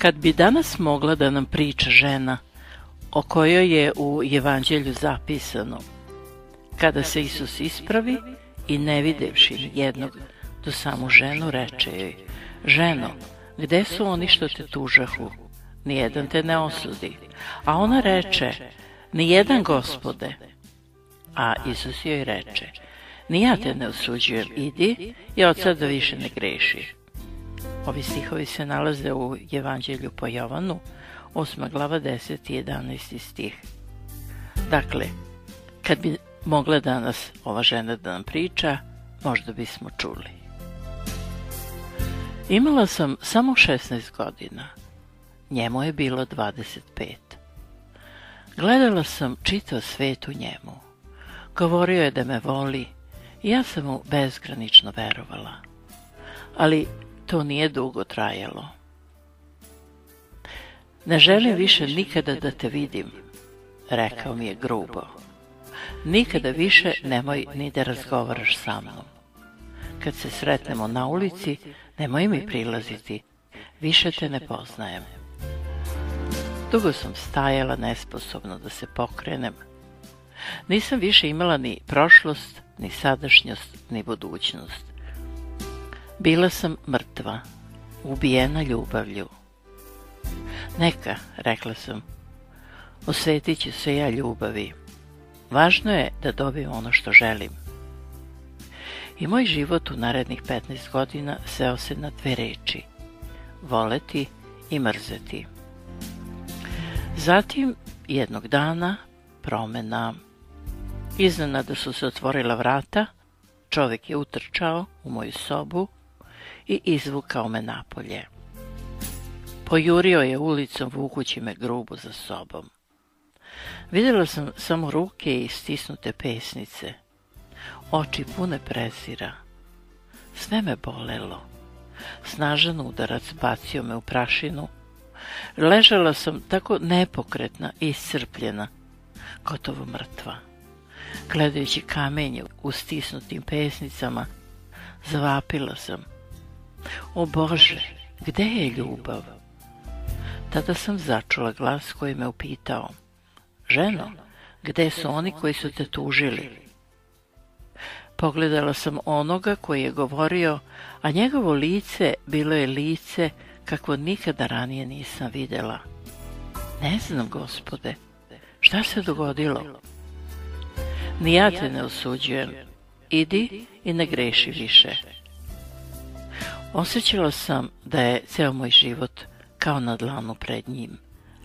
Kad bi danas mogla da nam priča žena o kojoj je u evanđelju zapisano kada se Isus ispravi i ne videvši jednog do samu ženu reče joj ženo, gde su oni što te tužahu? Nijedan te ne osudi. A ona reče, nijedan gospode. A Isus joj reče, ni ja te ne osuđujem, idi i od sada više ne greši. Ovi stihovi se nalaze u Evanđelju po Jovanu, 8. glava 10. i 11. stih. Dakle, kad bi mogla danas ova žena da nam priča, možda bismo čuli. Imala sam samo 16 godina. Njemu je bilo 25. Gledala sam čitav svet u njemu. Govorio je da me voli i ja sam mu bezgranično verovala. Ali to nije dugo trajalo. Ne želim više nikada da te vidim, rekao mi je grubo. Nikada više nemoj ni da razgovaraš sa mnom. Kad se sretnemo na ulici, nemoj mi prilaziti, više te ne poznajem. Dugo sam stajala nesposobno da se pokrenem. Nisam više imala ni prošlost, ni sadašnjost, ni budućnost. Bila sam mrtva, ubijena ljubavlju. Neka, rekla sam, osvetit ću se ja ljubavi. Važno je da dobijem ono što želim. I moj život u narednih 15 godina seo se na dve reči. Voleti i mrzeti. Zatim, jednog dana, promena. Iznenada su se otvorila vrata, čovjek je utrčao u moju sobu i izvukao me napolje. Pojurio je ulicom vukući me grubo za sobom. Vidjela sam samo ruke i stisnute pesnice, oči pune prezira. Sve me bolelo. Snažan udarac bacio me u prašinu. Ležala sam tako nepokretna i iscrpljena, gotovo mrtva. Gledajući kamenje u stisnutim pesnicama, zavapila sam. O Bože, gde je ljubav? Tada sam začula glas koji me upitao. Ženo, gde su oni koji su te tužili? Pogledala sam onoga koji je govorio, a njegovo lice bilo je lice kakvo nikada ranije nisam vidjela. Ne znam, gospode, šta se dogodilo? Ni te ne osuđujem. Idi i ne greši više. Osjećala sam da je ceo moj život kao na dlanu pred njim,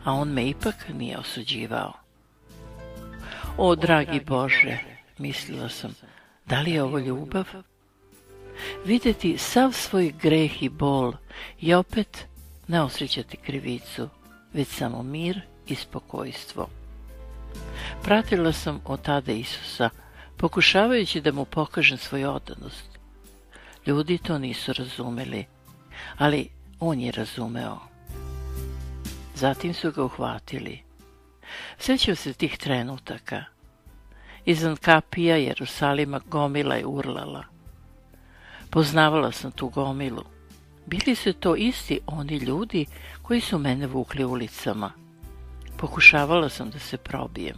a on me ipak nije osuđivao. O, dragi Bože, mislila sam, da li je ovo ljubav? Vidjeti sav svoj greh i bol i opet ne osjećati krivicu, već samo mir i spokojstvo. Pratila sam od tada Isusa, pokušavajući da mu pokažem svoju odanost. Ljudi to nisu razumeli, ali on je razumeo. Zatim su ga uhvatili. Sjećam se tih trenutaka. Izan kapija Jerusalima gomila je urlala. Poznavala sam tu gomilu. Bili su to isti oni ljudi koji su mene vukli ulicama. Pokušavala sam da se probijem.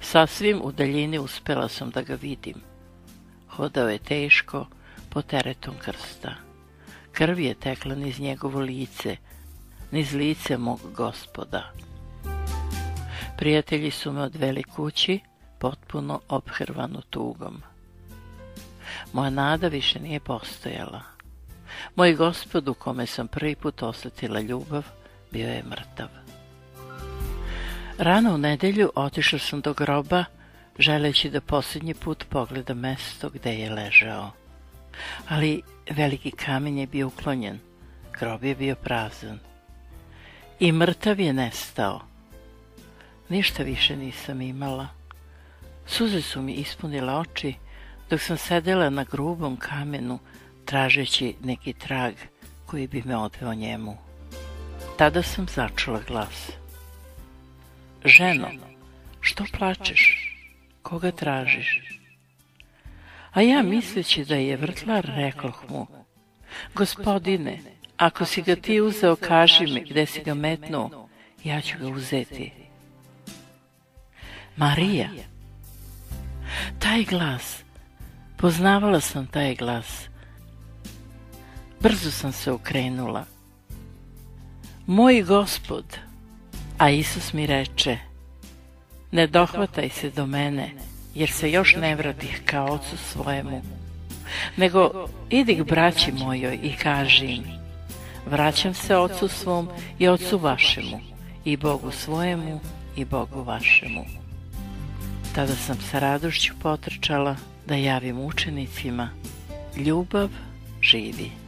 Sasvim u daljini uspela sam da ga vidim. Hodao je teško, po teretom krsta. Krv je tekla niz njegovo lice, niz lice mog gospoda. Prijatelji su me odveli kući, potpuno obhrvanu tugom. Moja nada više nije postojala. Moj gospod u kome sam prvi put osjetila ljubav, bio je mrtav. Rano u nedjelju otišla sam do groba, želeći da posljednji put pogleda mesto gdje je ležao. Ali veliki kamen je bio uklonjen, grob je bio prazan. I mrtav je nestao. Ništa više nisam imala. Suze su mi ispunile oči, dok sam sedela na grubom kamenu, tražeći neki trag koji bi me odveo njemu. Tada sam začula glas. Ženo, što plačeš? Koga tražiš? A ja misleći da je vrtlar, rekoh mu, gospodine, Ako si ga ti uzeo, kaži mi gde si ga metnuo, ja ću ga uzeti. Marija. Taj glas. Poznavala sam taj glas. Brzo sam se okrenula. Moj gospod, a Isus mi reče, ne dohvataj se do mene, jer se još ne vratih kao ocu svojemu, nego idi k braći mojoj i kaži im, vraćam se ocu svom i ocu vašemu, i Bogu svojemu i Bogu vašemu. Tada sam sa radošću potrčala da javim učenicima, ljubav živi.